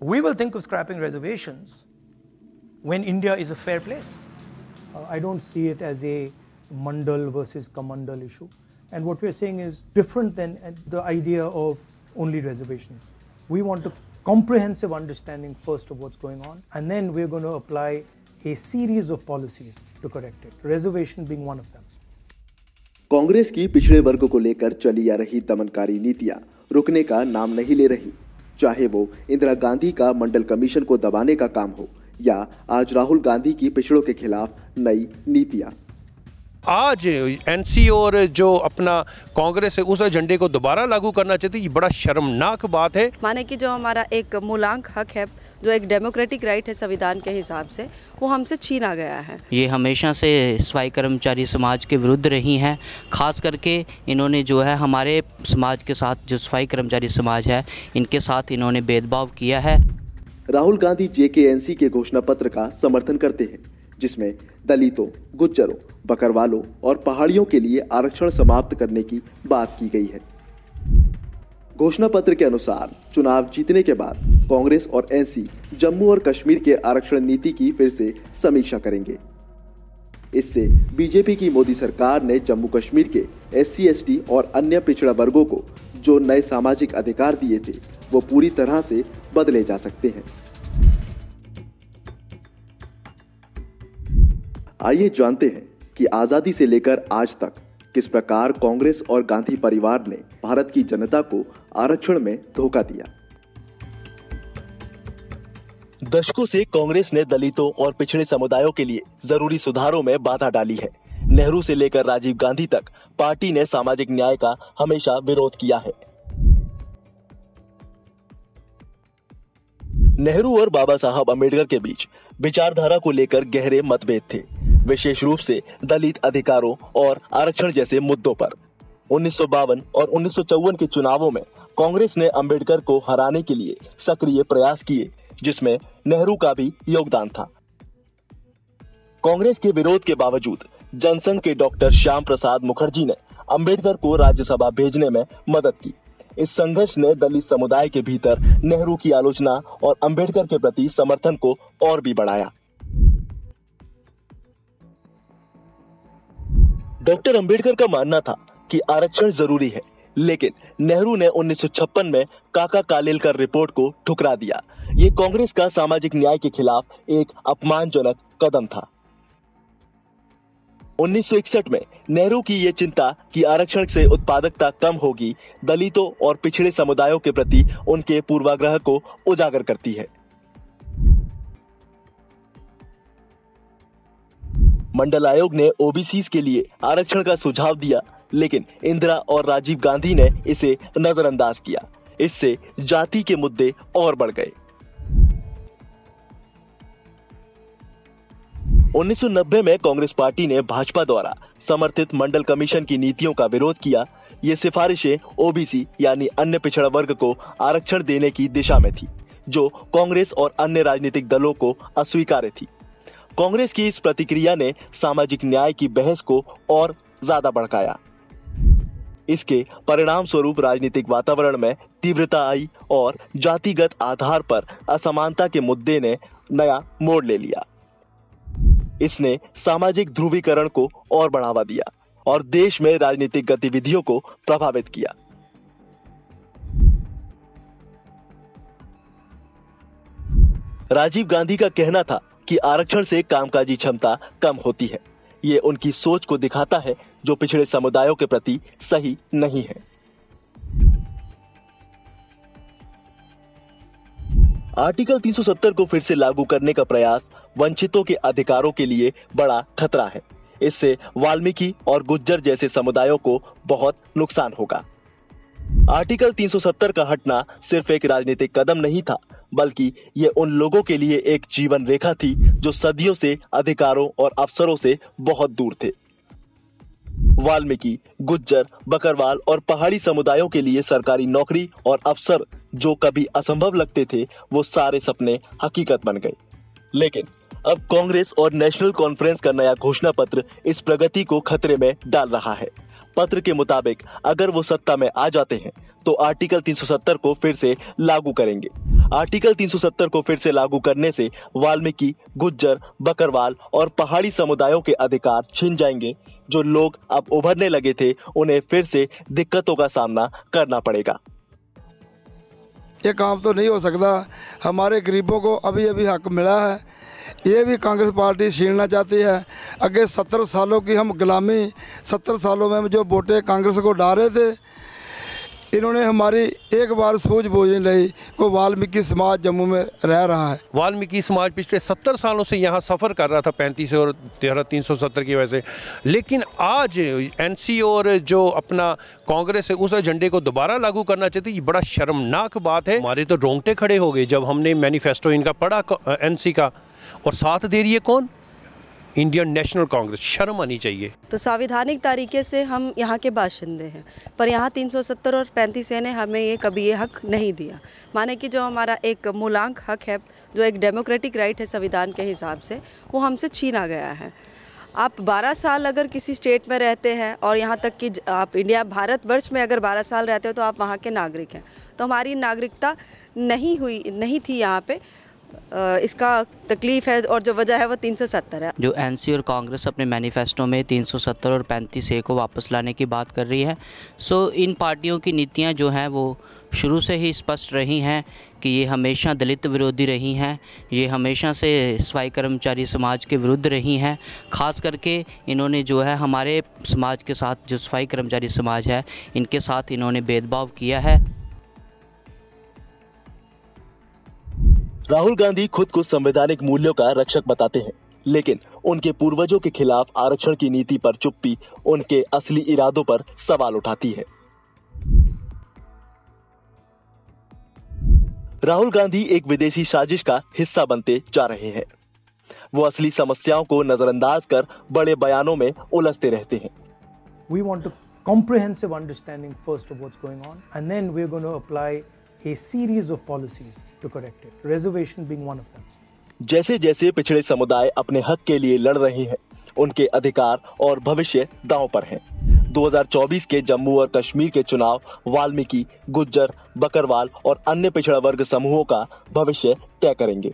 We will think of scrapping reservations when India is a fair place. Uh, I don't see it as a mandal versus kamandal issue. And what we're saying is different than uh, the idea of only reservations. We want a comprehensive understanding first of what's going on, and then we're going to apply a series of policies to correct it, reservation being one of them. Congress की पिछड़े वर्ग को लेकर चली आ रही दमनकारी नीतियां रुकने का नाम नहीं ले रही चाहे वो इंदिरा गांधी का मंडल कमीशन को दबाने का काम हो या आज राहुल गांधी की पिछड़ों के खिलाफ नई नीतियाँ। आज एनसी और जो अपना कांग्रेस है उस एजेंडे को दोबारा लागू करना चाहती है बड़ा शर्मनाक बात है। माने कि जो हमारा एक मूलांक हक है जो एक डेमोक्रेटिक राइट है संविधान के हिसाब से वो हमसे छीना गया है। ये हमेशा से सफ़ाई कर्मचारी समाज के विरुद्ध रही हैं। खास करके इन्होंने जो है हमारे समाज के साथ जो सफ़ाई कर्मचारी समाज है इनके साथ इन्होंने भेदभाव किया है। राहुल गांधी जेकेएनसी के घोषणा पत्र का समर्थन करते हैं जिसमें दलितों, गुज्जरों, बकरवालों और पहाड़ियों के लिए आरक्षण समाप्त करने की बात की गई है। घोषणा पत्र के अनुसार, चुनाव जीतने के बाद कांग्रेस और एनसी जम्मू और कश्मीर के आरक्षण नीति की फिर से समीक्षा करेंगे। इससे बीजेपी की मोदी सरकार ने जम्मू कश्मीर के एस सी और अन्य पिछड़ा वर्गों को जो नए सामाजिक अधिकार दिए थे, वो पूरी तरह से बदले जा सकते हैं। आइए जानते हैं कि आज़ादी से लेकर आज तक किस प्रकार कांग्रेस और गांधी परिवार ने भारत की जनता को आरक्षण में धोखा दिया। दशकों से कांग्रेस ने दलितों और पिछड़े समुदायों के लिए ज़रूरी सुधारों में बाधा डाली है। नेहरू से लेकर राजीव गांधी तक पार्टी ने सामाजिक न्याय का हमेशा विरोध किया है। नेहरू और बाबा साहब अंबेडकर के बीच विचारधारा को लेकर गहरे मतभेद थे। विशेष रूप से दलित अधिकारों और आरक्षण जैसे मुद्दों पर। उन्नीस सौ बावन और उन्नीस सौ चौवन के चुनावों में कांग्रेस ने अंबेडकर को हराने के लिए सक्रिय प्रयास किए, जिसमें नेहरू का भी योगदान था। कांग्रेस के विरोध के बावजूद जनसंघ के डॉक्टर श्याम प्रसाद मुखर्जी ने अंबेडकर को राज्यसभा भेजने में मदद की। इस संघर्ष ने दलित समुदाय के भीतर नेहरू की आलोचना और अंबेडकर के प्रति समर्थन को और भी बढ़ाया। डॉक्टर अंबेडकर का मानना था कि आरक्षण ज़रूरी है, लेकिन नेहरू ने 1956 में काका कालेलकर रिपोर्ट को ठुकरा दिया। ये कांग्रेस का सामाजिक न्याय के खिलाफ एक अपमानजनक कदम था। 1961 में नेहरू की ये चिंता कि आरक्षण से उत्पादकता कम होगी, दलितों और पिछड़े समुदायों के प्रति उनके पूर्वाग्रह को उजागर करती है। मंडल आयोग ने ओबीसी के लिए आरक्षण का सुझाव दिया, लेकिन इंदिरा और राजीव गांधी ने इसे नजरअंदाज किया। इससे जाति के मुद्दे और बढ़ गए। 1990 में कांग्रेस पार्टी ने भाजपा द्वारा समर्थित मंडल कमीशन की नीतियों का विरोध किया। ये सिफारिशें ओबीसी यानी अन्य पिछड़ा वर्ग को आरक्षण देने की दिशा में थी, जो कांग्रेस और अन्य राजनीतिक दलों को अस्वीकार्य थी। कांग्रेस की इस प्रतिक्रिया ने सामाजिक न्याय की बहस को और ज़्यादा भड़काया। इसके परिणाम स्वरूप राजनीतिक वातावरण में तीव्रता आई और जातिगत आधार पर असमानता के मुद्दे ने नया मोड़ ले लिया। इसने सामाजिक ध्रुवीकरण को और बढ़ावा दिया और देश में राजनीतिक गतिविधियों को प्रभावित किया। राजीव गांधी का कहना था कि आरक्षण से कामकाजी क्षमता कम होती है। ये उनकी सोच को दिखाता है, जो पिछड़े समुदायों के प्रति सही नहीं है। आर्टिकल 370 को फिर से लागू करने का प्रयास वंचितों के अधिकारों के लिए बड़ा खतरा है। इससे वाल्मीकि और गुज्जर जैसे समुदायों को बहुत नुकसान होगा। आर्टिकल 370 का हटना सिर्फ़ एक राजनीतिक कदम नहीं था बल्कि ये उन लोगों के लिए एक जीवन रेखा थी जो सदियों से अधिकारों और अवसरों से बहुत दूर थे। वाल्मीकि, गुज्जर, बकरवाल और पहाड़ी समुदायों के लिए सरकारी नौकरी और अवसर जो कभी असंभव लगते थे, वो सारे सपने हकीकत बन गए। लेकिन अब कांग्रेस और नेशनल कॉन्फ्रेंस का नया घोषणा पत्र इस प्रगति को खतरे में डाल रहा है। पत्र के मुताबिक अगर वो सत्ता में आ जाते हैं तो आर्टिकल 370 को फिर से लागू करेंगे। आर्टिकल 370 को फिर से लागू करने से वाल्मीकि, गुज्जर, बकरवाल और पहाड़ी समुदायों के अधिकार छिन जाएँगे। जो लोग अब उभरने लगे थे, उन्हें फिर से दिक्कतों का सामना करना पड़ेगा। ये काम तो नहीं हो सकता। हमारे गरीबों को अभी अभी हक मिला है। ये भी कांग्रेस पार्टी छीनना चाहती है। अगे सत्तर सालों की हम गुलामी, सत्तर सालों में जो वोटे कांग्रेस को डाले थे इन्होंने हमारी एक बार सूझबूझ नहीं ली को वाल्मीकि समाज जम्मू में रह रहा है। वाल्मीकि समाज पिछले सत्तर सालों से यहाँ सफ़र कर रहा था पैंतीस और तेरह तीन सौ सत्तर की वजह से। लेकिन आज एनसी और जो अपना कांग्रेस है उस एजेंडे को दोबारा लागू करना चाहती ये बड़ा शर्मनाक बात है। हमारे तो रोंगटे खड़े हो गए जब हमने मैनिफेस्टो इनका पढ़ा एनसी का। और साथ दे रही है कौन? इंडियन नेशनल कांग्रेस, शर्म आनी चाहिए। तो संवैधानिक तरीके से हम यहाँ के बाशिंदे हैं। पर यहाँ 370 और 35 ने हमें ये कभी ये हक नहीं दिया। माने कि जो हमारा एक मूलांक हक है, जो एक डेमोक्रेटिक राइट है संविधान के हिसाब से, वो हमसे छीना गया है। आप 12 साल अगर किसी स्टेट में रहते हैं और यहाँ तक कि आप इंडिया, भारतवर्ष में अगर 12 साल रहते हो तो आप वहाँ के नागरिक हैं। तो हमारी नागरिकता नहीं हुई, नहीं थी यहाँ पे। इसका तकलीफ़ है और जो वजह है वो 370 है। जो एनसी और कांग्रेस अपने मैनिफेस्टो में 370 और 35 ए को वापस लाने की बात कर रही है। सो, इन पार्टियों की नीतियाँ जो हैं, वो शुरू से ही स्पष्ट रही हैं कि ये हमेशा दलित विरोधी रही हैं, ये हमेशा से सफ़ाई कर्मचारी समाज के विरुद्ध रही हैं। ख़ास करके इन्होंने जो है, हमारे समाज के साथ जो सफ़ाई कर्मचारी समाज है, इनके साथ इन्होंने भेदभाव किया है। राहुल गांधी खुद को संवैधानिक मूल्यों का रक्षक बताते हैं लेकिन उनके पूर्वजों के खिलाफ आरक्षण की नीति पर चुप्पी उनके असली इरादों पर सवाल उठाती है। राहुल गांधी एक विदेशी साजिश का हिस्सा बनते जा रहे हैं। वो असली समस्याओं को नजरअंदाज कर बड़े बयानों में उलझते रहते हैं। We want a comprehensive understanding first of what's going on, and then we're going to a series of policies to correct it, reservation being one of them. जैसे जैसे पिछड़े समुदाय अपने हक के लिए लड़ रहे हैं उनके अधिकार और भविष्य दांव पर हैं। 2024 के जम्मू और कश्मीर के चुनाव वाल्मीकि गुज्जर बकरवाल और अन्य पिछड़ा वर्ग समूहों का भविष्य तय करेंगे